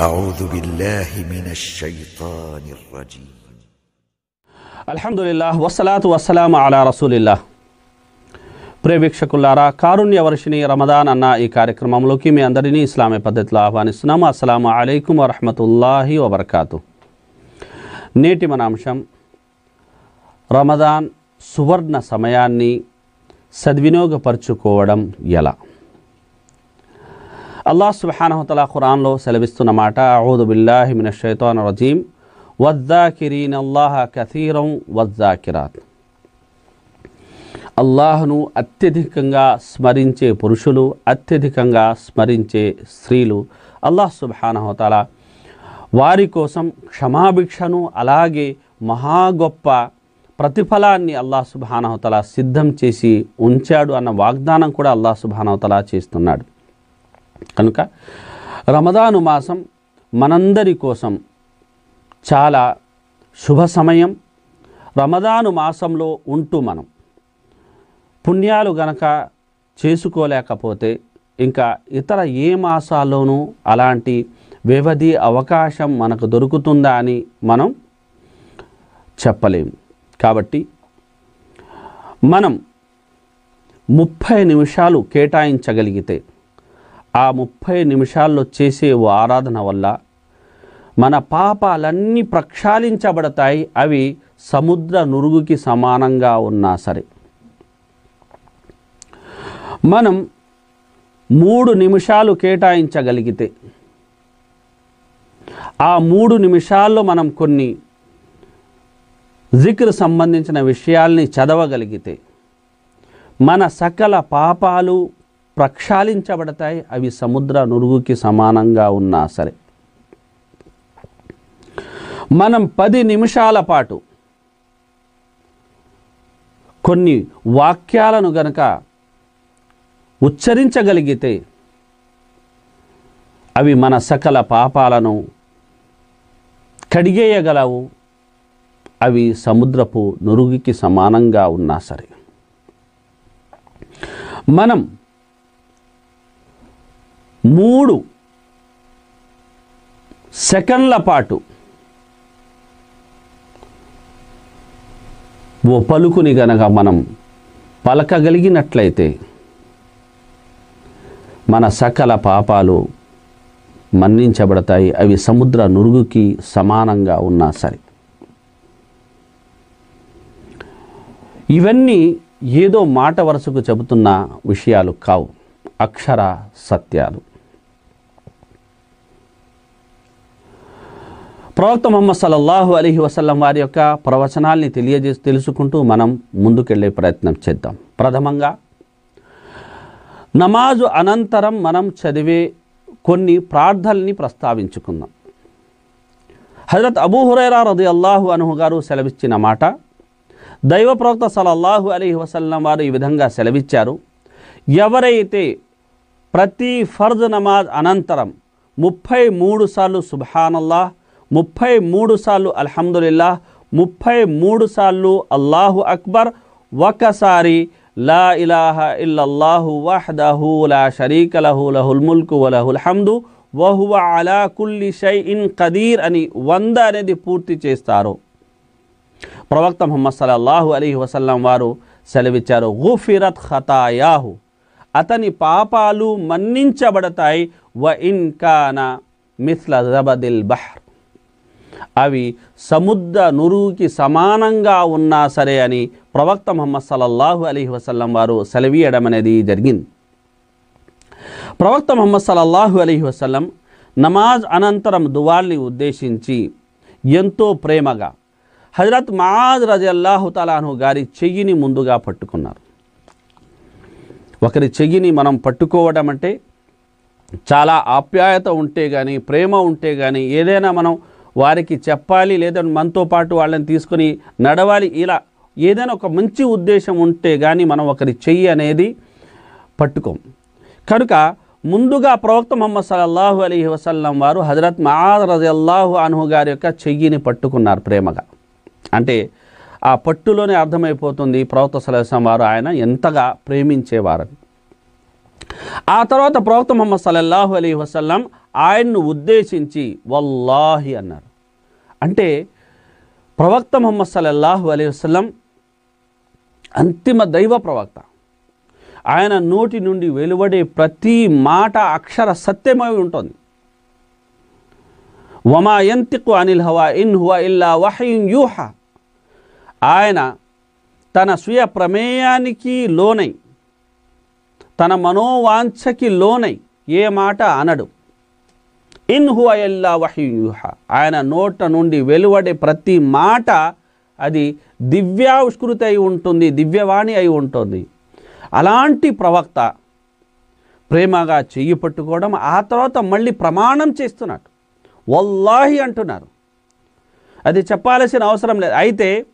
أعوذ بالله من الشيطان الرجيم అల్హమ్దుల్లాహ్ వస్సలాతు వస్సలాము అలా రసూలిల్లా ప్రియ వీక్షకులారా కారుణ్య వర్షిణి రమదాన్ అన్న ఈ కార్యక్రమంలోకి మీ అందరినీ ఇస్లామీ పద్ధతిలో ఆహ్వానిస్తున్నాము అస్సలాము అలైకుం వరహమతుల్లాహి వబర్కాతు నేటి మన అంశం రమదాన్ సువర్ణ సమయాన్ని సద్వినియోగపరుచుకోవడం ఎలా అల్లాహ్ సుబ్హానహుతలా ఖురాన్లో సెలవిస్తున్న మాట ఔదుబిల్లాహి మిన షైతాన్ రజీం వద్దాకిరీన్ అల్లాహ కథీరం వద్దాకిరాత్ అల్లాహ్ను అత్యధికంగా స్మరించే పురుషులు అత్యధికంగా స్మరించే స్త్రీలు అల్లాహ్ సుబ్హానహుతల వారి కోసం క్షమాభిక్షను అలాగే మహా గొప్ప ప్రతిఫలాన్ని అల్లాహ్ సుబ్హానహుతల సిద్ధం చేసి ఉంచాడు అన్న వాగ్దానం కూడా అల్లాహ్ సుబ్హానహుతల చేస్తున్నాడు. కనుక రమదాను మాసం మనందరి కోసం చాలా శుభ సమయం. రమదాను మాసంలో ఉంటూ మనం పుణ్యాలు గనక చేసుకోలేకపోతే ఇంకా ఇతర ఏ మాసాల్లోనూ అలాంటి వ్యవధి అవకాశం మనకు దొరుకుతుందా అని మనం చెప్పలేము. కాబట్టి మనం ముప్పై నిమిషాలు కేటాయించగలిగితే ఆ ముప్పై నిమిషాల్లో చేసే ఓ ఆరాధన వల్ల మన పాపాలన్నీ ప్రక్షాళించబడతాయి అవి సముద్ర నురుగుకి సమానంగా ఉన్నా సరే. మనం మూడు నిమిషాలు కేటాయించగలిగితే ఆ మూడు నిమిషాల్లో మనం కొన్ని జిక్ర్ సంబంధించిన విషయాల్ని చదవగలిగితే మన సకల పాపాలు ప్రక్షాళించబడతాయి అవి సముద్ర నురుగుకి సమానంగా ఉన్నా సరే. మనం పది నిమిషాల పాటు కొన్ని వాక్యాలను గనక ఉచ్చరించగలిగితే అవి మన సకల పాపాలను కడిగేయగలవు అవి సముద్రపు నురుగుకి సమానంగా ఉన్నా సరే. మనం మూడు సెకండ్ల పాటు ఓ పలుకుని గనక మనం పలకగలిగినట్లయితే మన సకల పాపాలు మన్నించబడతాయి. అవి సముద్ర నురుగుకి సమానంగా ఉన్నా సరే. ఇవన్నీ ఏదో మాట వరుసకు చెబుతున్న విషయాలు కావు. అక్షర సత్యాలు. ప్రవక్త మొహమ్మద్ సల్లల్లాహు అలీహి వసల్లం వారి యొక్క ప్రవచనాల్ని తెలియజేసి తెలుసుకుంటూ మనం ముందుకెళ్ళే ప్రయత్నం చేద్దాం. ప్రథమంగా నమాజు అనంతరం మనం చదివే కొన్ని ప్రార్థనల్ని ప్రస్తావించుకుందాం. హజరత్ అబూ హురైరా రది అల్లాహు అనుహు గారు సెలవిచ్చిన మాట దైవ ప్రవక్త సలల్లాహు అలీహి వసల్లం వారు ఈ విధంగా సెలవిచ్చారు. ఎవరైతే ప్రతి ఫర్జ్ నమాజ్ అనంతరం ముప్పై మూడు సార్లు సుబ్హానల్లాహ్ ముప్పై మూడు సార్లు అల్హమ్దుల్లా ముప్పై మూడు సార్లు అల్లాహు అక్బర్ ఒకసారి లా ఇలాహ ఇల్లల్లాహు వహదహు లా షరీక లహు లహుల్ ముల్కు వలహుల్ హమ్దు వహువ అలా కుల్లి షై ఇన్ కదీర్ అని వంద అనేది పూర్తి చేస్తారు. ప్రవక్త ముహమ్మద్ సల్లల్లాహు అలీ వసల్లం వారు సెలవిచ్చారు గుఫిరత్ ఖతాయాహు అతని పాపాలు మన్నించబడతాయి వ ఇన్ కాన మిస్ల జబదిల్ బహర్. అవి సముద్ర నురువుకి సమానంగా ఉన్నా సరే అని ప్రవక్త మొహమ్మద్ సల్లల్లాహు అలీ వసల్లం వారు సెలవీయడం అనేది జరిగింది. ప్రవక్త మొహమ్మద్ సల్లల్లాహు అలీ వసల్లం నమాజ్ అనంతరం దువాల్ని ఉద్దేశించి ఎంతో ప్రేమగా హజరత్ మాజ్ రజల్లాహు తలాను గారి చెయ్యిని ముందుగా పట్టుకున్నారు. ఒకరి చెయ్యిని మనం పట్టుకోవడం అంటే చాలా ఆప్యాయత ఉంటే కానీ ప్రేమ ఉంటే కానీ ఏదైనా మనం వారికి చెప్పాలి లేదా మనతో పాటు వాళ్ళని తీసుకొని నడవాలి. ఇలా ఏదైనా ఒక మంచి ఉద్దేశం ఉంటే కానీ మనం ఒకరి చెయ్యి అనేది పట్టుకోం. కనుక ముందుగా ప్రవక్త మొహమ్మద్ సల్లల్లాహు అలీ వసల్లం వారు హజరత్ మహాద్ రజి అల్లాహు అనుహు గారి యొక్క చెయ్యిని పట్టుకున్నారు ప్రేమగా. అంటే ఆ పట్టులోనే అర్థమైపోతుంది ప్రవక్త సలహం వారు ఆయన ఎంతగా ప్రేమించేవారని. ఆ తర్వాత ప్రవక్త మొహమ్మద్ సల్లల్లాహు అలీ వసల్లం ఆయన్ను ఉద్దేశించి వల్లాహి అన్నారు. అంటే ప్రవక్త మొహమ్మద్ సల్లల్లాహు అలీ వసలం అంతిమ దైవ ప్రవక్త. ఆయన నోటి నుండి వెలువడే ప్రతి మాట అక్షర సత్యమై ఉంటుంది. వమా యంతికు అనిల్ హవా ఇన్ హువా ఇల్లా వహయిన్ యూహ. ఆయన తన స్వీయ ప్రమేయానికి లోనై తన మనోవాంఛకి లోనై ఏ మాట అనడు. ఇన్ హు అయల్లా వహయున్ ఆయన నోట నుండి వెలువడే ప్రతి మాట అది దివ్యావిష్కృతి అయి ఉంటుంది దివ్యవాణి అయి ఉంటుంది. అలాంటి ప్రవక్త ప్రేమగా చెయ్యి పట్టుకోవడం ఆ తర్వాత మళ్ళీ ప్రమాణం చేస్తున్నాడు. వల్లాహి అంటున్నారు. అది చెప్పాల్సిన అవసరం లేదు. అయితే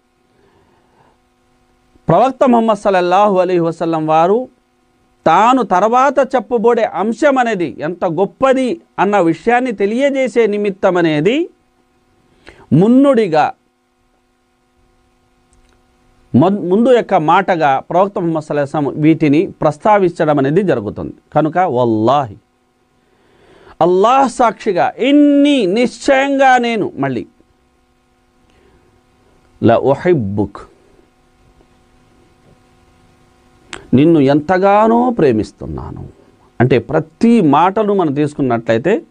ప్రవక్త మొహమ్మద్ సల్లల్లాహు అలీ వసల్లం వారు తాను తర్వాత చెప్పబోడే అంశం అనేది ఎంత గొప్పది అన్న విషయాన్ని తెలియజేసే నిమిత్తం అనేది మున్నుడిగా ముందు యొక్క మాటగా ప్రవక్త ముహమ్మద్ సల్లాహం వీటిని ప్రస్తావించడం అనేది జరుగుతుంది. కనుక వల్లాహి అల్లాహ్ సాక్షిగా ఇన్ని నిశ్చయంగా నేను మళ్ళీ ల ఒహిబ్బుక్ నిన్ను ఎంతగానో ప్రేమిస్తున్నాను. అంటే ప్రతి మాటను మనం తీసుకున్నట్లయితే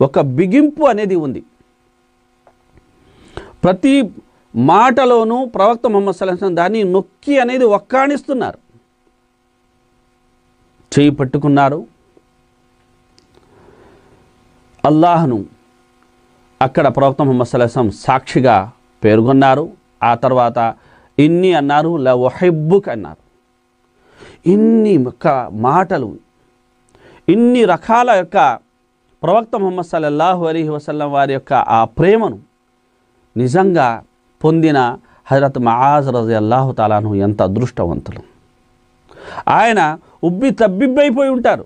ఒక బిగింపు అనేది ఉంది. ప్రతి మాటలోనూ ప్రవక్త మొహమ్మద్ సలహం దాన్ని నొక్కి అనేది ఒక్కాణిస్తున్నారు. చేయి పట్టుకున్నారు. అల్లాహ్ను అక్కడ ప్రవక్త మొహమ్మద్ సలహం సాక్షిగా పేర్కొన్నారు. ఆ తర్వాత ఇన్ని అన్నారు ల అన్నారు. ఇన్ని యొక్క మాటలు ఇన్ని రకాల యొక్క ప్రవక్త ముహమ్మద్ సల్లల్లాహు అలీ వసల్లం వారి యొక్క ఆ ప్రేమను నిజంగా పొందిన హజరత్ మహాజ్ రజి అల్లాహు తాలాను ఎంత అదృష్టవంతులు. ఆయన ఉబ్బి తబ్బిబ్బైపోయి ఉంటారు.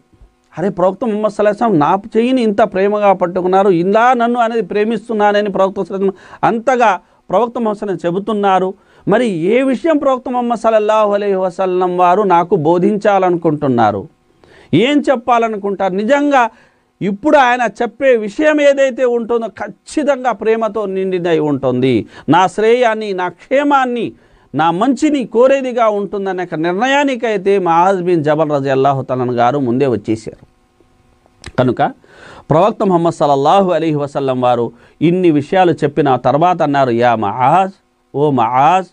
అరే ప్రవక్త ముహమ్మద్ సల్లాహం నా చెయ్యిని ఇంత ప్రేమగా పట్టుకున్నారు ఇలా నన్ను అనేది ప్రేమిస్తున్నానని ప్రవక్త అంతగా ప్రవక్త ముహమ్మద్ చెబుతున్నారు. మరి ఏ విషయం ప్రవక్త మొహమ్మద్ సల్లల్లాహు అలైహి వసల్లం వారు నాకు బోధించాలనుకుంటున్నారు? ఏం చెప్పాలనుకుంటారు? నిజంగా ఇప్పుడు ఆయన చెప్పే విషయం ఏదైతే ఉంటుందో ఖచ్చితంగా ప్రేమతో నిండినై ఉంటుంది. నా శ్రేయాన్ని నా క్షేమాన్ని నా మంచిని కోరేదిగా ఉంటుందనే ఒక నిర్ణయానికైతే మహాజ్ బిన్ జబల్ రజి అల్లాహుతలన్ గారు ముందే వచ్చేసారు కనుక ప్రవక్త మొహమ్మద్ సల్లల్లాహు అలీహి వసల్లం వారు ఇన్ని విషయాలు చెప్పిన తర్వాత అన్నారు యా మహాజ్ ఓ మహాజ్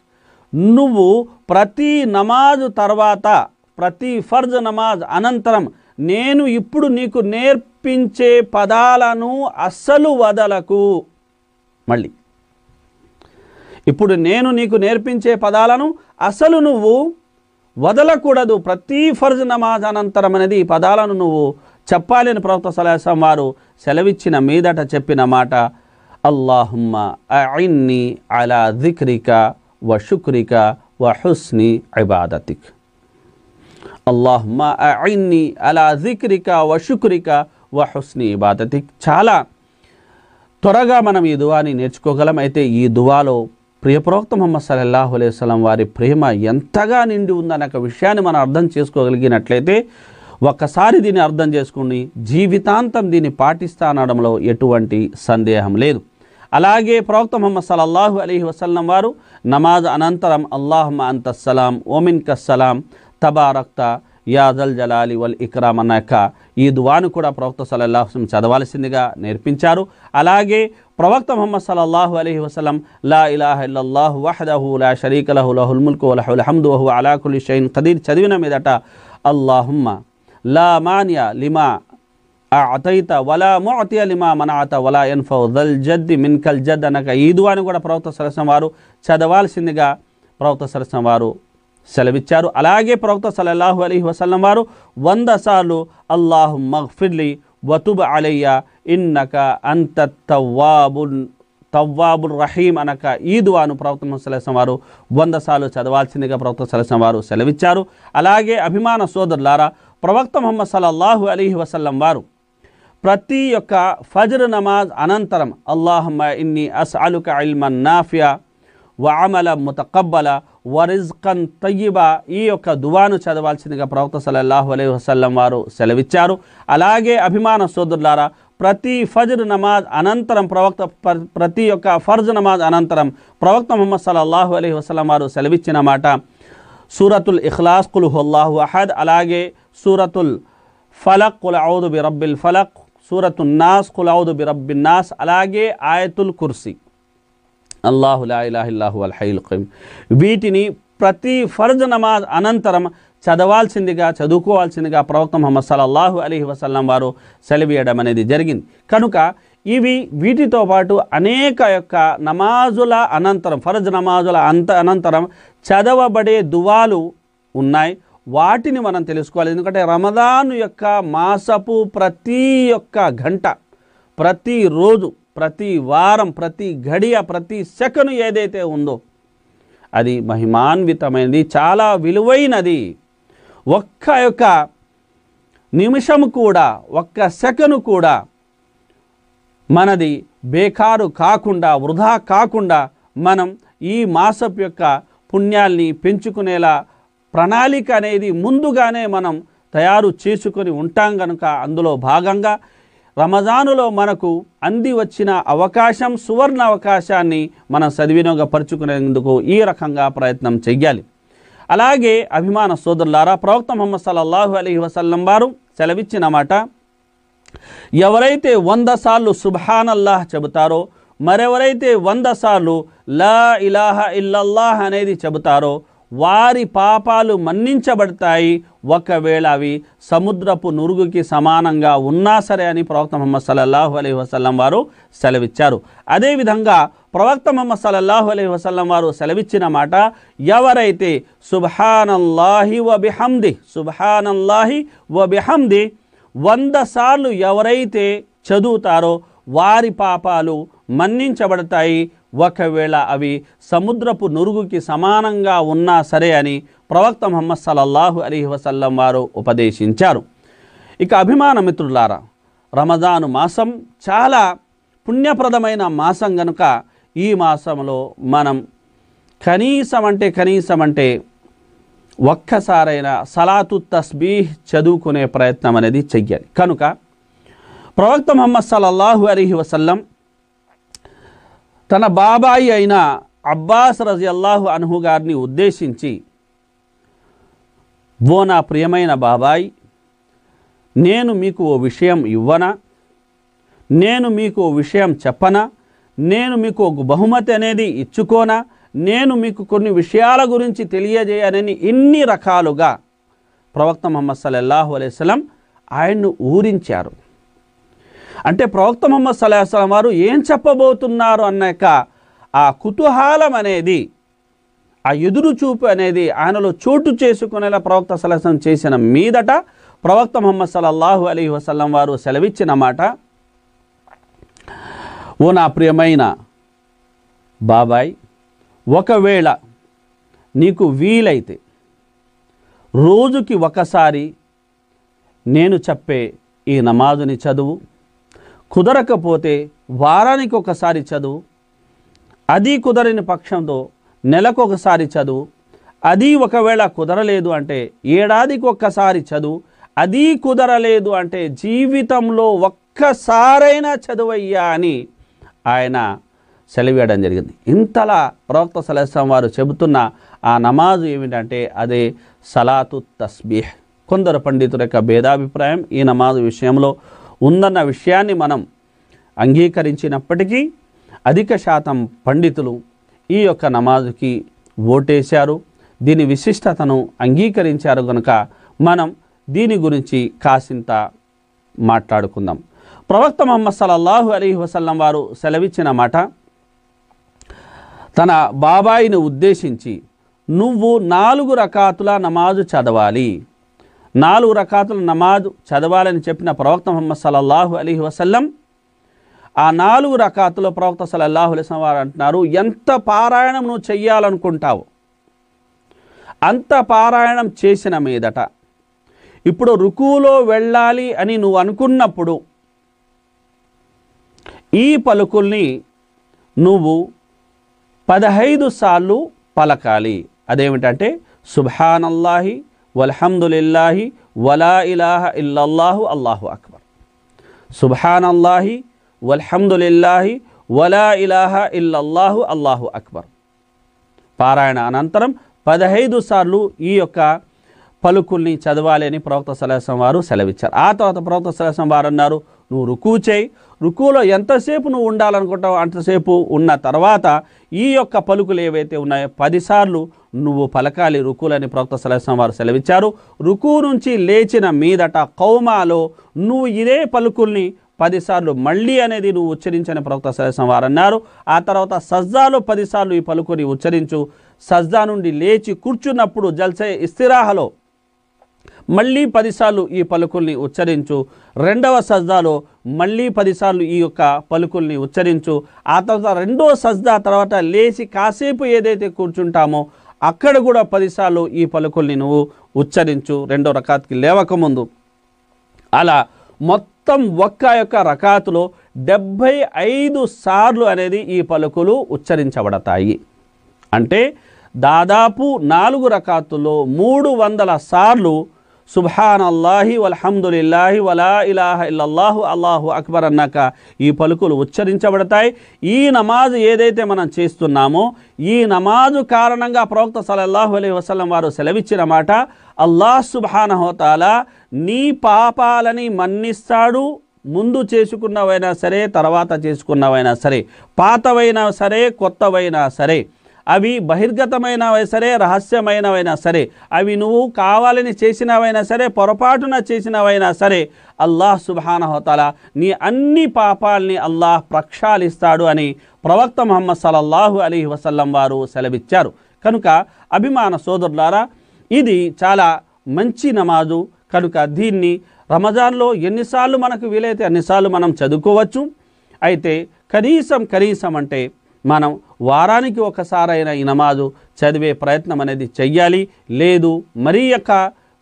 నువ్వు ప్రతి నమాజు తర్వాత ప్రతి ఫర్జ్ నమాజ్ అనంతరం నేను ఇప్పుడు నీకు నేర్పించే పదాలను అస్సలు వదలకు. మళ్ళీ. ఇప్పుడు నేను నీకు నేర్పించే పదాలను అసలు నువ్వు వదలకూడదు. ప్రతి ఫర్జ్ నమాజ్ అనంతరం అనేది ఈ పదాలను నువ్వు చెప్పాలని ప్రవక్త సలహాసం వారు సెలవిచ్చిన మీదట చెప్పిన మాట అల్లాహుమ్మ అఇన్ని అలా దిక్రిక వ శుక్రిక వ హుస్ని ఇబాదతిక్. అల్లాహ్మా అఇన్ని అలా దిక్రిక వ శుక్రిక వ హుస్ని ఇబాదతిక్. చాలా త్వరగా మనం ఈ దువాని నేర్చుకోగలం. అయితే ఈ దువాలో ప్రియప్రవక్త మొహమ్మద్ సల్లల్లాహు అలైవలం వారి ప్రేమ ఎంతగా నిండి ఉందన్న ఒక విషయాన్ని మనం అర్థం చేసుకోగలిగినట్లయితే ఒక్కసారి దీన్ని అర్థం చేసుకుని జీవితాంతం దీన్ని పాటిస్తానడంలో ఎటువంటి సందేహం లేదు. అలాగే ప్రవక్త ముహమ్మద్ సలల్లాహు అలైహి వసల్లం వారు నమాజ్ అనంతరం అల్లాహమ్మ అంతస్సలాం ఓమిన్ కస్సలాం తబారక్త యాజల్ జలాలి వల్ ఇక్రామ్ అన్న యొక్క ఈ దువాను కూడా ప్రవక్త సల్లల్లాహు చదవాల్సిందిగా నేర్పించారు. అలాగే ప్రవక్త ముహమ్మద్ సలల్లాహు అలీ వసలం లా ఇలాహ ఇల్లల్లాహు వహదహు లా షరీక లహు లహుల్ ముల్కు వ లహమ్దు హమ్దు వహు అలా షైన్ ఖదీర్ చదివిన మీదట అల్లాహుమ్మ లా మాన్య లిమా అతైత వలా ముఅతియ అలిమా మనాత వలా ఎన్ఫౌ దల్ జద్ది మిన్కల్ జద్ అనక ఈదు అని కూడా ప్రవక్త సరసం వారు చదవాల్సిందిగా ప్రవక్త సరసం వారు సెలవిచ్చారు. అలాగే ప్రవక్త సలల్లాహు అలీ వసల్లం వారు వంద సార్లు అల్లాహు మగ్ఫిర్లి వతుబ్ అలయ్య ఇన్నక అంత తవ్వాబుల్ తవ్వాబుల్ రహీం అనక ఈ దువాను ప్రవక్త సలసం వారు వంద సార్లు చదవాల్సిందిగా ప్రవక్త సలసం వారు సెలవిచ్చారు. అలాగే అభిమాన సోదరులారా ప్రవక్త ముహమ్మద్ సలల్లాహు అలీహి వసల్లం వారు ప్రతి యొక్క ఫజర్ నమాజ్ అనంతరం అల్లాహమ్మ ఇన్ని అస్అలుక ఇల్మన్ నాఫియా వామల ముతకబ్బల వరిజ్కన్ తయ్యిబా ఈ యొక్క దువాను చదవాల్సిందిగా ప్రవక్త సల్లల్లాహు అలై వసల్లం వారు సెలవిచ్చారు. అలాగే అభిమాన సోదరులారా ప్రతి ఫజర్ నమాజ్ అనంతరం ప్రవక్త ప్రతి ఒక్క ఫర్జ్ నమాజ్ అనంతరం ప్రవక్త ముహమ్మద్ సల్లల్లాహు అలైహి వసలం వారు సెలవిచ్చిన మాట సూరతుల్ ఇఖ్లాస్ కుల్ హుల్లాహు అహద్ అలాగే సూరతుల్ ఫలక్ కుల్ ఔదు బి రబ్బిల్ ఫలక్ సూరతు నాస్ కుల్ ఔదు నాస్ అలాగే ఆయతుల్ కుర్సీ. అల్లాహు అల్హైల్ ఇలాహిల్లాహు అల్ హైల్ వీటిని ప్రతి ఫర్జ్ నమాజ్ అనంతరం చదవాల్సిందిగా చదువుకోవాల్సిందిగా ప్రవక్త ముహమ్మద్ సల్లల్లాహు అలీహి వసల్లం వారు సెలవీయడం అనేది జరిగింది. కనుక ఇవి వీటితో పాటు అనేక యొక్క నమాజుల అనంతరం ఫర్జ్ నమాజుల అంత అనంతరం చదవబడే దువాలు ఉన్నాయి. వాటిని మనం తెలుసుకోవాలి. ఎందుకంటే రమదాను యొక్క మాసపు ప్రతి ఒక్క గంట ప్రతిరోజు ప్రతి వారం ప్రతి గడియ ప్రతి సెకను ఏదైతే ఉందో అది మహిమాన్వితమైనది చాలా విలువైనది. ఒక్క యొక్క నిమిషం కూడా ఒక్క సెకను కూడా మనది బేకారు కాకుండా వృధా కాకుండా మనం ఈ మాసపు యొక్క పుణ్యాల్ని పెంచుకునేలా ప్రణాళిక అనేది ముందుగానే మనం తయారు చేసుకొని ఉంటాం కనుక అందులో భాగంగా రమజానులో మనకు అంది వచ్చిన అవకాశం సువర్ణ అవకాశాన్ని మనం సద్వినియోగపరుచుకునేందుకు ఈ రకంగా ప్రయత్నం చెయ్యాలి. అలాగే అభిమాన సోదరులారా ప్రవక్త మొహమ్మద్ సల్లల్లాహు అలీ వసల్లం వారు సెలవిచ్చిన మాట ఎవరైతే వంద సార్లు సుభానల్లాహ్ చెబుతారో మరెవరైతే వంద సార్లు లా ఇలాహ ఇల్లల్లాహ్ అనేది చెబుతారో వారి పాపాలు మన్నించబడతాయి. ఒకవేళ అవి సముద్రపు నురుగుకి సమానంగా ఉన్నా సరే అని ప్రవక్త మొహమ్మద్ సల్లల్లాహు అలైహి వసల్లం వారు సెలవిచ్చారు. అదేవిధంగా ప్రవక్త మొహమ్మద్ సల్లల్లాహు అలైహి వసల్లం వారు సెలవిచ్చిన మాట ఎవరైతే సుభానల్లాహి వ బిహమ్ది సుబ్హానల్లాహి వ బిహమ్ది వంద సార్లు ఎవరైతే చదువుతారో వారి పాపాలు మన్నించబడతాయి. ఒకవేళ అవి సముద్రపు నురుగుకి సమానంగా ఉన్నా సరే అని ప్రవక్త మహమ్మద్ సలల్లాహు అలీ వసల్లం వారు ఉపదేశించారు. ఇక అభిమాన మిత్రులారా రమజాను మాసం చాలా పుణ్యప్రదమైన మాసం గనుక ఈ మాసంలో మనం కనీసం అంటే కనీసం అంటే ఒక్కసారైనా సలాతు తస్బీహ్ చదువుకునే ప్రయత్నం అనేది చెయ్యాలి. కనుక ప్రవక్త ముహమ్మద్ సలల్లాహు అలీహి వసల్లం తన బాబాయి అయిన అబ్బాస్ రజియల్లాహు అన్హు గారిని ఉద్దేశించి ఓ నా ప్రియమైన బాబాయ్ నేను మీకు ఓ విషయం ఇవ్వనా? నేను మీకు ఓ విషయం చెప్పనా? నేను మీకు ఒక బహుమతి అనేది ఇచ్చుకోనా? నేను మీకు కొన్ని విషయాల గురించి తెలియజేయనని ఇన్ని రకాలుగా ప్రవక్త ముహమ్మద్ సల్లల్లాహు అలైస్లం ఆయన్ను ఊరించారు. అంటే ప్రవక్త మొహమ్మద్ సల్లాహం వారు ఏం చెప్పబోతున్నారు అన్నాక ఆ కుతూహలం అనేది ఆ ఎదురు చూపు అనేది ఆయనలో చోటు చేసుకునేలా ప్రవక్త సలహం చేసిన మీదట ప్రవక్త మొహమ్మద్ సలల్లాహు అలీ వసల్లం వారు సెలవిచ్చిన మాట ఓ నా ప్రియమైన బాబాయ్ ఒకవేళ నీకు వీలైతే రోజుకి ఒకసారి నేను చెప్పే ఈ నమాజుని చదువు కుదరకపోతే వారానికి ఒకసారి చదువు అది కుదరని పక్షంతో నెలకు ఒకసారి చదువు అది ఒకవేళ కుదరలేదు అంటే ఏడాదికి ఒక్కసారి చదువు అది కుదరలేదు అంటే జీవితంలో ఒక్కసారైనా చదువయ్యా అని ఆయన సెలవేయడం జరిగింది. ఇంతలా ప్రవక్త సలహం వారు చెబుతున్న ఆ నమాజు ఏమిటంటే అదే సలాతు తస్బీహ్. కొందరు పండితుల యొక్క భేదాభిప్రాయం ఈ నమాజు విషయంలో ఉందన్న విషయాన్ని మనం అంగీకరించినప్పటికీ అధిక శాతం పండితులు ఈ యొక్క నమాజుకి ఓటేశారు. దీని విశిష్టతను అంగీకరించారు కనుక మనం దీని గురించి కాసింత మాట్లాడుకుందాం. ప్రవక్త మొహమ్మద్ సలల్లాహు అలీ వసల్లం వారు సెలవిచ్చిన మాట తన బాబాయిని ఉద్దేశించి నువ్వు నాలుగు రకాతుల నమాజు చదవాలి. నాలుగు రకాతుల నమాజ్ చదవాలని చెప్పిన ప్రవక్త ముహమ్మద్ సల్లల్లాహు అలీ వసల్లం ఆ నాలుగు రకాతుల ప్రవక్త సల్లల్లాహు అలైహి వారు అంటున్నారు ఎంత పారాయణం నువ్వు చెయ్యాలనుకుంటావు? అంత పారాయణం చేసిన మీదట ఇప్పుడు రుకులో వెళ్ళాలి అని నువ్వు అనుకున్నప్పుడు ఈ పలుకుల్ని నువ్వు పదహైదు సార్లు పలకాలి. అదేమిటంటే సుభానల్లాహి వల్హమ్దులిల్లాహి వలా ఇలాహ ఇల్లల్లాహు అల్లాహు అక్బర్. సుబ్హానల్లాహి వల్హమ్దులిల్లాహి వలా ఇలాహ ఇల్లల్లాహు అల్లాహు అక్బర్. పారాయణ అనంతరం పదహైదు సార్లు ఈ యొక్క పలుకుల్ని చదవాలి అని ప్రవక్త సలహసం వారు సెలవిచ్చారు. ఆ తర్వాత ప్రవక్త సలహసం వారు అన్నారు నువ్వు రుకూ చేయి. రుకులో ఎంతసేపు నువ్వు ఉండాలనుకుంటావు అంతసేపు ఉన్న తర్వాత ఈ యొక్క పలుకులు ఏవైతే ఉన్నాయో పదిసార్లు నువ్వు పలకాలి రుకులని ప్రవక్త సలహసం వారు సెలవిచ్చారు. రుకు నుంచి లేచిన మీదట కౌమాలో నువ్వు ఇదే పలుకుల్ని పదిసార్లు మళ్ళీ అనేది నువ్వు ఉచ్చరించని ప్రవక్త సలహసం వారు అన్నారు. ఆ తర్వాత సజ్జాలో పదిసార్లు ఈ పలుకుని ఉచ్చరించు. సజ్జా నుండి లేచి కూర్చున్నప్పుడు జల్సే ఇస్తిరాహలో మళ్ళీ పదిసార్లు ఈ పలుకుల్ని ఉచ్చరించు. రెండవ సజ్దాలో మళ్ళీ పదిసార్లు ఈ యొక్క పలుకుల్ని ఉచ్చరించు. ఆ తర్వాత రెండో సజ్దా తర్వాత లేచి కాసేపు ఏదైతే కూర్చుంటామో అక్కడ కూడా పదిసార్లు ఈ పలుకుల్ని నువ్వు ఉచ్చరించు. రెండో రకాత్కి లేవకముందు. అలా మొత్తం ఒక్క యొక్క రకాతులో డెబ్భై ఐదు సార్లు అనేది ఈ పలుకులు ఉచ్చరించబడతాయి. అంటే దాదాపు నాలుగు రకాతుల్లో మూడు వందల సార్లు సుబ్హాన్ అల్లాహి వల్హమ్దులిల్లాహి వలా ఇలాహ ఇల్లల్లాహు అల్లాహు అక్బర్ అన్నాక ఈ పలుకులు ఉచ్చరించబడతాయి. ఈ నమాజు ఏదైతే మనం చేస్తున్నామో ఈ నమాజు కారణంగా ప్రవక్త సలల్లాహు అలీ వసలం వారు సెలవిచ్చిన మాట అల్లాహ్ సుబ్హానహోతాలా నీ పాపాలని మన్నిస్తాడు ముందు చేసుకున్నవైనా సరే తర్వాత చేసుకున్నవైనా సరే పాతవైనా సరే కొత్తవైనా సరే. అవి బహిర్గతమైనవై సరే రహస్యమైనవైనా సరే అవి నువ్వు కావాలని చేసినవైనా సరే పొరపాటున చేసినవైనా సరే అల్లాహ్ సుబానహోతల నీ అన్ని పాపాల్ని అల్లాహ్ ప్రక్షాళిస్తాడు అని ప్రవక్త మహమ్మద్ సలల్లాహు అలీ వసల్లం వారు సెలవిచ్చారు. కనుక అభిమాన సోదరులారా ఇది చాలా మంచి నమాజు. కనుక దీన్ని రమజాన్లో ఎన్నిసార్లు మనకు వీలైతే అన్నిసార్లు మనం చదువుకోవచ్చు. అయితే కనీసం కనీసం అంటే మనం వారానికి ఒకసారైనా ఈ నమాజు చదివే ప్రయత్నం అనేది చెయ్యాలి. లేదు మరీ యొక్క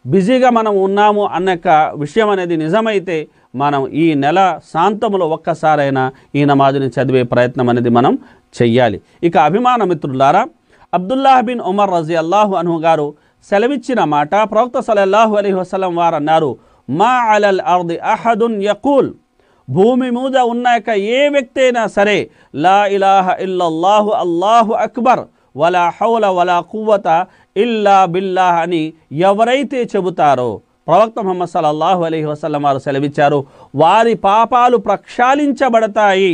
బిజీగా మనం ఉన్నాము అన్న యొక్క విషయం అనేది నిజమైతే మనం ఈ నెల శాంతములో ఒక్కసారైనా ఈ నమాజుని చదివే ప్రయత్నం అనేది మనం చెయ్యాలి. ఇక అభిమాన మిత్రులారా అబ్దుల్లాహ్ బిన్ ఉమర్ రజీ అల్లాహు అను గారు సెలవిచ్చిన మాట ప్రవక్త సలల్లాహు అలీ వసలం వారు అన్నారు మా అలల్ అర్ది అహదున్ యకూల్ భూమి మీద ఉన్నాక ఏ వ్యక్తి అయినా సరే లా ఇలాహ ఇల్లల్లాహు అల్లాహు అక్బర్ వలా హౌల వలా కువ్వత ఇల్లా బిల్లాహ్ అని ఎవరైతే చెబుతారో ప్రవక్త ముహమ్మద్ సల్లల్లాహు అలీ వసలం వారు సెలవిచ్చారు వారి పాపాలు ప్రక్షాళించబడతాయి.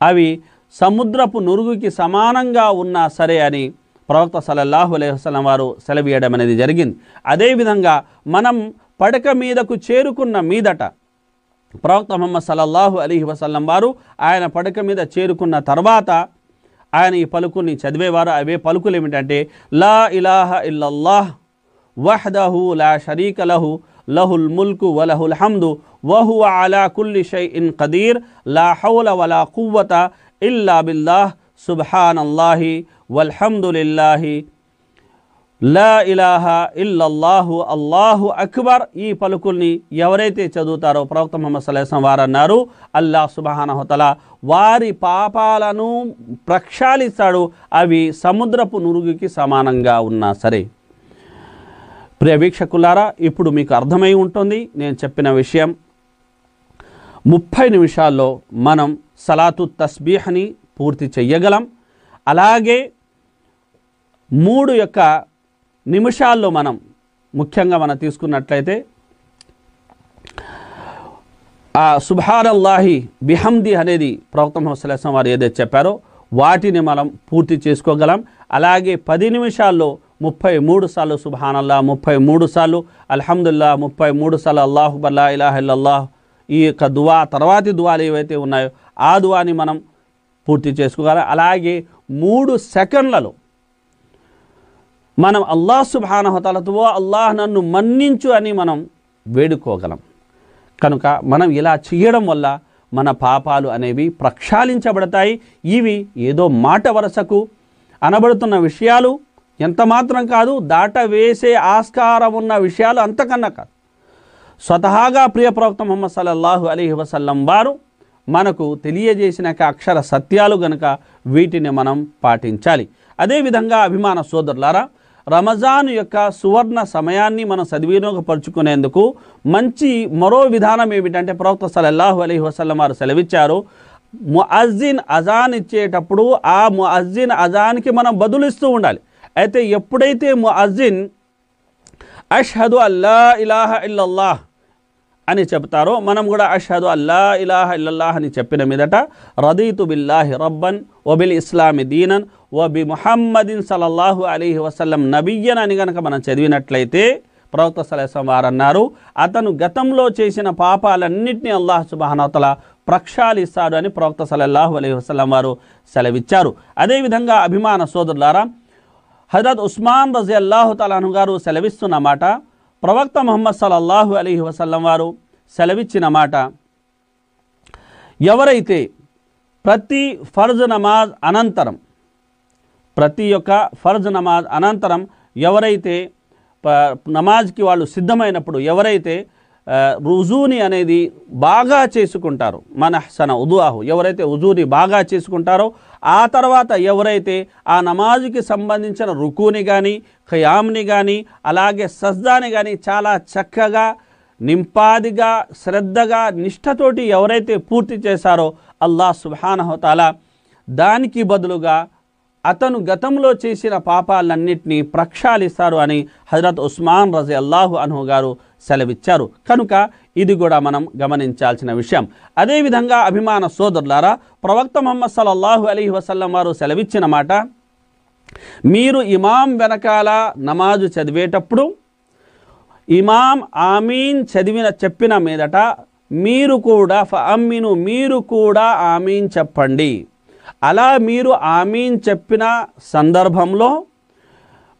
అవి సముద్రపు నురుగుకి సమానంగా ఉన్నా సరే అని ప్రవక్త సల్లల్లాహు అలైహి వసలం వారు సెలవీయడం అనేది జరిగింది. అదేవిధంగా మనం పడక మీదకు చేరుకున్న మీదట ప్రవక్త మహమ్మద్ సల్లల్లాహు అలీహి వసల్లం వారు ఆయన పడక మీద చేరుకున్న తర్వాత ఆయన ఈ పలుకుని చదివేవారు. అవే పలుకులు ఏమిటంటే లా ఇలాహ ఇల్లల్లాహ్ వహ్దహు లా షరీక లహు లహుల్ ముల్కు వలహుల్ హమ్దు వహు అలా కుల్లి షై ఇన్ కదీర్ లా హౌల వలా కువ్వత ఇల్లా బిల్లాహ్ సుబ్హానల్లాహి వల్హమ్దులిల్లాహి. లా ఇలాహ ఇల్లల్లాహు అల్లాహు అక్బర్. ఈ పలుకుల్ని ఎవరైతే చదువుతారో ప్రవక్త మొహమ్మద్ సలేసం వారు అన్నారు అల్లాహ్ సుబానహతల వారి పాపాలను ప్రక్షాళిస్తాడు అవి సముద్రపు నురుగుకి సమానంగా ఉన్నా సరే. ప్రియ వీక్షకులారా ఇప్పుడు మీకు అర్థమై ఉంటుంది నేను చెప్పిన విషయం. ముప్పై నిమిషాల్లో మనం సలాతు తస్బీహ్ని పూర్తి చెయ్యగలం. అలాగే మూడు యొక్క నిమిషాల్లో మనం ముఖ్యంగా మనం తీసుకున్నట్లయితే ఆ సుభానల్లాహి బిహమ్ది అనేది ప్రవక్త ముహమ్మద్ వారు ఏదైతే చెప్పారో వాటిని మనం పూర్తి చేసుకోగలం. అలాగే పది నిమిషాల్లో ముప్పై మూడు సార్లు సుబానల్లా ముప్పై మూడు సార్లు అల్హమ్దుల్లా ముప్పై మూడు సార్లు అల్లాహుబల్లా ఇలాహిల్లాహ్ ఈ యొక్క దువా తర్వాతి దువాలు ఏవైతే ఉన్నాయో ఆ దువాని మనం పూర్తి చేసుకోగలం. అలాగే మూడు సెకండ్లలో మనం అల్లాహ్ సుభానహతలతో అల్లాహ్ నన్ను మన్నించు అని మనం వేడుకోగలం. కనుక మనం ఇలా చేయడం వల్ల మన పాపాలు అనేవి ప్రక్షాళించబడతాయి. ఇవి ఏదో మాట వరసకు అనబడుతున్న విషయాలు ఎంత మాత్రం కాదు దాట వేసే ఆస్కారం ఉన్న విషయాలు అంతకన్నా కాదు. స్వతహాగా ప్రియ ప్రవక్త మొహమ్మద్ సల్లల్లాహు అలీ వసల్లం వారు మనకు తెలియజేసిన అక్షర సత్యాలు గనక వీటిని మనం పాటించాలి. అదేవిధంగా అభిమాన సోదరులారా రమజాన్ యొక్క సువర్ణ సమయాన్ని మనం సద్వినియోగపరుచుకునేందుకు మంచి మరో విధానం ఏమిటంటే ప్రవక్త సలల్లాహు అలీ వసలం వారు సెలవిచ్చారు ముఅజ్జిన్ అజాన్ ఇచ్చేటప్పుడు ఆ ముఅజ్జిన్ అజాన్కి మనం బదులిస్తూ ఉండాలి. అయితే ఎప్పుడైతే ముఅజ్జిన్ అష్హదు అల్లా ఇలాహ ఇల్లల్లాహ్ అని చెప్తారో మనం కూడా అషహదు అల్లా ఇలాహ ఇల్లల్లాహ్ అని చెప్పిన మీదట రదీతు బిల్లాహి రబ్బన్ ఒబిల్ ఇస్లామి దీనన్ వబి ముహమ్మదిన్ సలల్లాహు అలీహి వసల్లం నబియ్యన్ అని కనుక మనం చదివినట్లయితే ప్రవక్త సలేసం వారు అన్నారు అతను గతంలో చేసిన పాపాలన్నింటినీ అల్లాహ్ సుబానవతల ప్రక్షాళిస్తాడు అని ప్రవక్త సలల్లాహు అలీ వసలం వారు సెలవిచ్చారు. అదేవిధంగా అభిమాన సోదరులారా హజరత్ ఉస్మాన్ రజీ అల్లాహు తలాను గారు సెలవిస్తున్న మాట ప్రవక్త మొహమ్మద్ సల్లల్లాహు అలీ వసల్లం వారు సెలవిచ్చిన మాట ఎవరైతే ప్రతి ఫర్జ్ నమాజ్ అనంతరం ప్రతి ఒక్క ఫర్జ్ నమాజ్ అనంతరం ఎవరైతే ప- నమాజ్కి వాళ్ళు సిద్ధమైనప్పుడు ఎవరైతే రుజూని అనేది బాగా చేసుకుంటారు మన హసన ఉదుఆహు ఎవరైతే ఉజూని బాగా చేసుకుంటారో ఆ తర్వాత ఎవరైతే ఆ నమాజుకి సంబంధించిన రుకుని కానీ ఖయామ్ని కానీ అలాగే సజ్దాని కానీ చాలా చక్కగా నింపాదిగా శ్రద్ధగా నిష్ఠతోటి ఎవరైతే పూర్తి చేశారో అల్లా సుబ్హానహుతాలా దానికి బదులుగా అతను గతంలో చేసిన పాపాలన్నింటినీ ప్రక్షాళిస్తారు అని హజరత్ ఉస్మాన్ రజీ అల్లాహు అన్హు గారు సెలవిచ్చారు. కనుక ఇది కూడా మనం గమనించాల్సిన విషయం. అదేవిధంగా అభిమాన సోదరులారా ప్రవక్త మొహమ్మద్ సల్లల్లాహు అలీ వసల్లం వారు సెలవిచ్చిన మాట మీరు ఇమాం వెనకాల నమాజు చదివేటప్పుడు ఇమాం ఆమీన్ చదివిన చెప్పిన మీదట మీరు కూడా ఫ అమ్మిను మీరు కూడా ఆమీన్ చెప్పండి. అలా మీరు ఆమీన్ చెప్పిన సందర్భంలో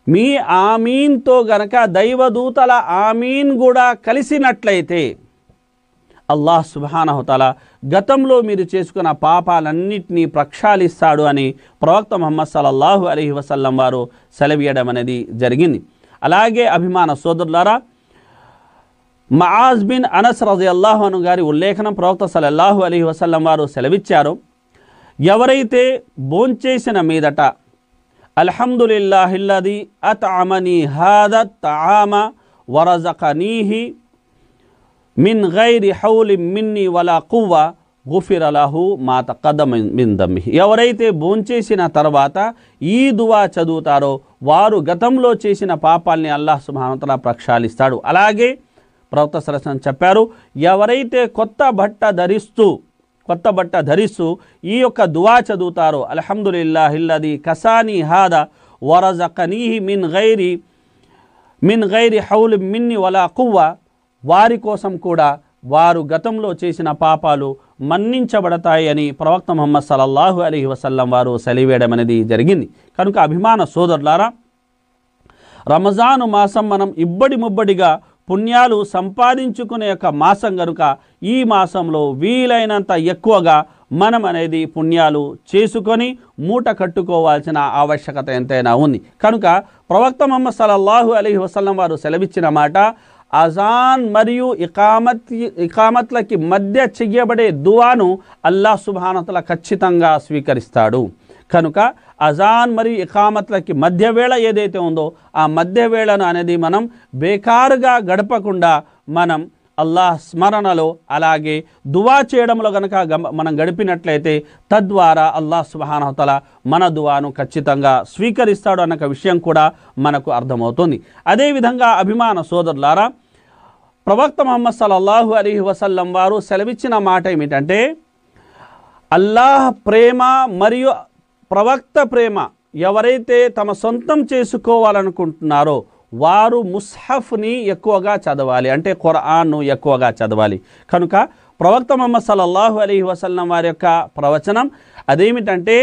మీ ఆమీన్తో గనక దైవదూతల ఆమీన్ కూడా కలిసినట్లయితే అల్లాహ్ సుబానహుతల గతంలో మీరు చేసుకున్న పాపాలన్నింటినీ ప్రక్షాళిస్తాడు అని ప్రవక్త మొహమ్మద్ సల్లల్లాహు అలీ వసల్లం వారు సెలవీయడం అనేది జరిగింది. అలాగే అభిమాన సోదరులారా మఆజ్ బిన్ అనస్ రజయల్లాహు అను గారి ఉల్లేఖనం ప్రవక్త సలల్లాహు అలీ వసల్లం వారు సెలవిచ్చారు. ఎవరైతే భోంచేసిన మీదట అల్హమ్దులిల్లాహిల్లది అత్ అమని హాద తామ వరజకనీహి మిన్ గైరి హౌలి మిన్ని వలా కువ్వ గుఫిర్ అలాహు మాత తక్కదమ ఎవరైతే భోంచేసిన తర్వాత ఈ దువా చదువుతారో వారు గతంలో చేసిన పాపాల్ని అల్లాహ్ సుబ్హానతల ప్రక్షాళిస్తాడు. అలాగే ప్రవక్త సరసన చెప్పారు ఎవరైతే కొత్త బట్ట ధరిస్తూ కొత్త బట్ట ధరిస్తూ ఈ యొక్క దువా చదువుతారో. అల్హమ్దులిల్లాహిల్లది కసాని హాద వరజకనీహి మిన్ గైరి మిన్ గైరి హౌల్ మిన్ని వలా కువ్వ. వారి కోసం కూడా వారు గతంలో చేసిన పాపాలు మన్నించబడతాయి అని ప్రవక్త ముహమ్మద్ సలల్లాహు అలీ వసల్లం వారు సెలివేయడం అనేది జరిగింది. కనుక అభిమాన సోదరులారా రమజాను మాసం మనం ఇబ్బడి ముబ్బడిగా పుణ్యాలు సంపాదించుకునే యొక్క మాసం కనుక ఈ మాసంలో వీలైనంత ఎక్కువగా మనం అనేది పుణ్యాలు చేసుకొని మూట కట్టుకోవాల్సిన ఆవశ్యకత ఎంతైనా ఉంది. కనుక ప్రవక్త ముహమ్మద్ సలల్లాహు అలీ వసలం వారు సెలవిచ్చిన మాట అజాన్ మరియు ఇకామత్ ఇకామత్లకి మధ్య చెయ్యబడే దువాను అల్లాహ్ సుభానతల ఖచ్చితంగా స్వీకరిస్తాడు. కనుక అజాన్ మరియు ఇకామత్లకి మధ్య వేళ ఏదైతే ఉందో ఆ మధ్య వేళను అనేది మనం బేకారుగా గడపకుండా మనం అల్లాహ్ స్మరణలో అలాగే దువా చేయడంలో గనక గమ మనం గడిపినట్లయితే తద్వారా అల్లాహ్ సుబానతల మన దువాను ఖచ్చితంగా స్వీకరిస్తాడు అన్న విషయం కూడా మనకు అర్థమవుతుంది. అదేవిధంగా అభిమాన సోదరులారా ప్రవక్త మహమ్మద్ సల్లల్లాహు అలీ వసల్లం వారు సెలవిచ్చిన మాట ఏమిటంటే అల్లాహ్ ప్రేమ మరియు ప్రవక్త ప్రేమ ఎవరైతే తమ సొంతం చేసుకోవాలనుకుంటున్నారో వారు ముస్హఫ్ని ఎక్కువగా చదవాలి. అంటే ఖురాన్ను ఎక్కువగా చదవాలి. కనుక ప్రవక్త ముహమ్మద్ సల్లల్లాహు అలీ వసల్లం వారి యొక్క ప్రవచనం అదేమిటంటే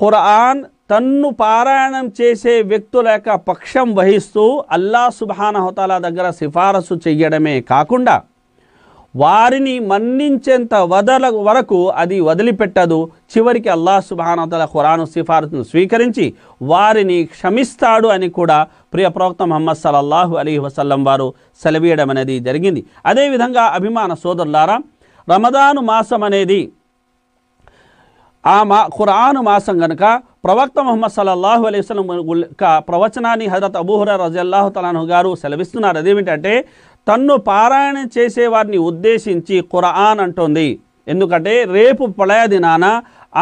ఖురాన్ తన్ను పారాయణం చేసే వ్యక్తుల యొక్క పక్షం వహిస్తూ అల్లా సుబానహతాల దగ్గర సిఫారసు చెయ్యడమే కాకుండా వారిని మన్నించేంత వదల వరకు అది వదిలిపెట్టదు. చివరికి అల్లాహ్ సుబానతల ఖురాను సిఫారసును స్వీకరించి వారిని క్షమిస్తాడు అని కూడా ప్రియ ప్రవక్త మహమ్మద్ సలల్లాహు అలీ వసల్లం వారు సెలవీయడం అనేది జరిగింది. అదేవిధంగా అభిమాన సోదరులారా రమదాను మాసం అనేది ఆ మా ఖురాను మాసం గనుక ప్రవక్త మొహమ్మద్ సల్లల్లాహు అలైహి వసలం ప్రవచనాన్ని హజరత్ అబూహుర రజల్లాహు తలాను గారు సెలవిస్తున్నారు. అదేమిటంటే తన్ను పారాయణ చేసేవారిని ఉద్దేశించి ఖురాన్ అంటోంది. ఎందుకంటే రేపు ప్రళయ దినాన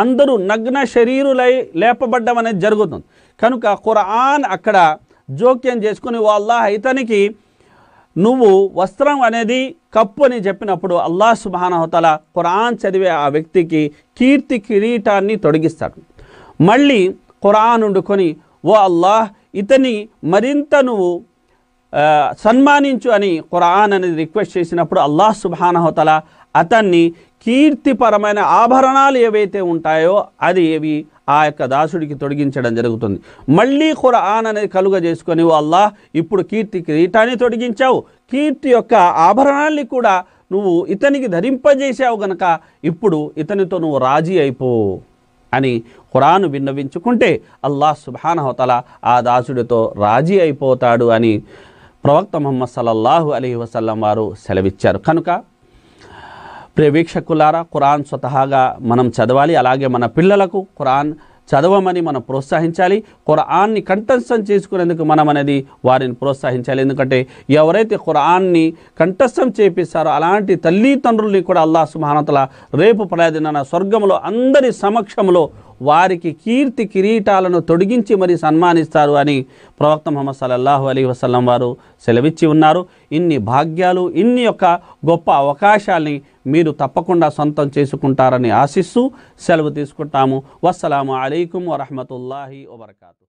అందరూ నగ్న శరీరులై లేపబడ్డం అనేది జరుగుతుంది. కనుక ఖురాన్ అక్కడ జోక్యం చేసుకుని వాళ్ళ ఇతనికి నువ్వు వస్త్రం అనేది కప్పు అని చెప్పినప్పుడు అల్లాహ్ సుబానహతల ఖురాన్ చదివే ఆ వ్యక్తికి కీర్తి కిరీటాన్ని తొడిగిస్తాడు. మళ్ళీ ఖురాన్ వండుకొని ఓ అల్లాహ్ ఇతని మరింత నువ్వు సన్మానించు అని ఖురాన్ అనేది రిక్వెస్ట్ చేసినప్పుడు అల్లాహ్ సుబానహతల అతన్ని కీర్తిపరమైన ఆభరణాలు ఏవైతే ఉంటాయో అది ఏవి? ఆ యొక్క దాసుడికి తొడిగించడం జరుగుతుంది. మళ్ళీ ఖురాన్ అనేది కలుగ చేసుకొని ఓ అల్లాహ్ ఇప్పుడు కీర్తి కిరీటాన్ని తొడిగించావు. కీర్తి యొక్క ఆభరణాల్ని కూడా నువ్వు ఇతనికి ధరింపజేసావు గనక ఇప్పుడు ఇతనితో నువ్వు రాజీ అయిపో అని ఖురాను విన్నవించుకుంటే అల్లాహ్ సుబానహతల ఆ దాసుడితో రాజీ అయిపోతాడు అని ప్రవక్త మొహమ్మద్ సల్లల్లాహు అలీ వసల్లం వారు సెలవిచ్చారు. కనుక ప్రియవీక్షకులారా ఖురాన్ స్వతహాగా మనం చదవాలి. అలాగే మన పిల్లలకు ఖురాన్ చదవమని మనం ప్రోత్సహించాలి. ఖురాన్ని కంఠస్థం చేసుకునేందుకు మనం అనేది వారిని ప్రోత్సహించాలి. ఎందుకంటే ఎవరైతే ఖురాన్ని కంఠస్థం చేపిస్తారో అలాంటి తల్లిదండ్రుల్ని కూడా అల్లా సుమానతల రేపు ప్రయాదిన స్వర్గంలో అందరి సమక్షంలో వారికి కీర్తి కిరీటాలను తొడిగించి మరి సన్మానిస్తారు అని ప్రవక్త ముహమ్మద్ సల్లల్లాహు అలీ వసల్లం వారు సెలవిచ్చి ఉన్నారు. ఇన్ని భాగ్యాలు ఇన్ని యొక్క గొప్ప అవకాశాల్ని మీరు తప్పకుండా సొంతం చేసుకుంటారని ఆశిస్తూ సెలవు తీసుకుంటాము. వస్సలాము అలైకుం వరహమతుల్లాహి వబర్కాతు.